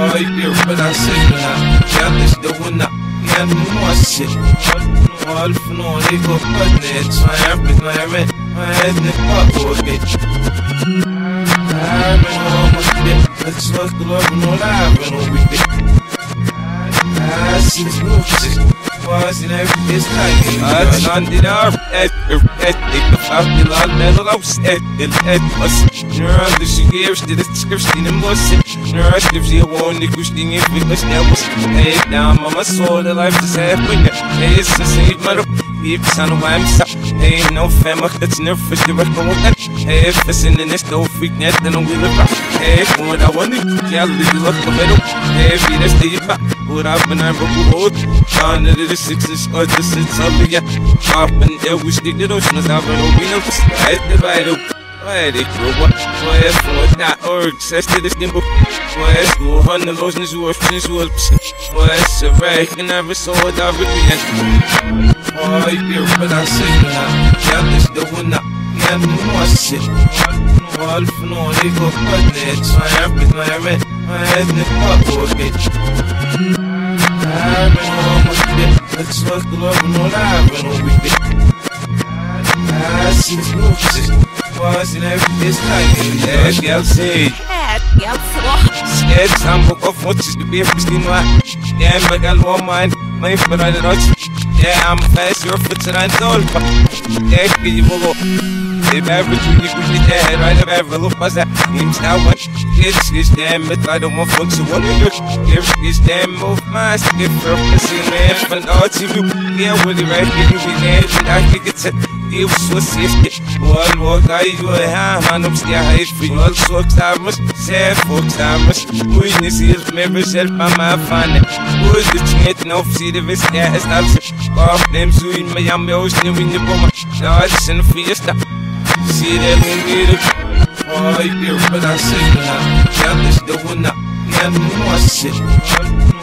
Ay Rabbinasıyla Yanlışlığına Yanmıyor şey Alfın olayı kopar ne Çayar bitmeye mi Hayatını kapı geç I'm in all my shit. Let's fuck the love and all I've been all week. I see this I don't and everything is like it. I'm not in our I'm at the fuck, the lot, man, I'll set I'm us, Nura skrif je woon ik kus ding ik wil snel was Hey mama saw the life Hey is the maar Deep son of I'm sa Hey no fish the record with that Hey if it's in this no freak net then I'm with it Hey what I want to yeah little look the middle Hey be this the back What up and I'm a good Down to the sixes or the six of the Up and there we stick the ocean as I've been over no Right the right Vai de grupo, vai é foda, org, seste de tempo, vai é school, hana los nas ruas, nas ruas, vai é se vai, que never saw it, I've been Vai ir para a cena, já desde o na, já não há shit. All for no, they go my head in the fuck for it. I'm in all my shit. Let's look the love all I've been on with it. I see this Was in every this que eu sei. É, eu some book of watches to be a Christine White. Yeah, my gal won't mind. My friend I don't Yeah, I'm fast, you're fit and I'm told. Yeah, can you move If ever you you could be dead, right? If ever look past that, name's now what? It's this damn it, I don't want folks to wonder you. If this damn move my skip for pussy, man, all to you. Yeah, with it right you be there, and I can get to you, so sister. Wall walk, I you a hand, man, I'm still high for you. All sorts of us, sad folks, I must. Witness is never self by my fan. Who's the chant, no, see the best, yeah, it's not off them, so in Miami, ocean, when you go, my it's in the fiesta. See that when get it. Vai ir para a cena, já desde o na, já não há shit. All for no, they go put it. Triumph is my man, my head in the fuck for it. I'm in all my shit. Let's look the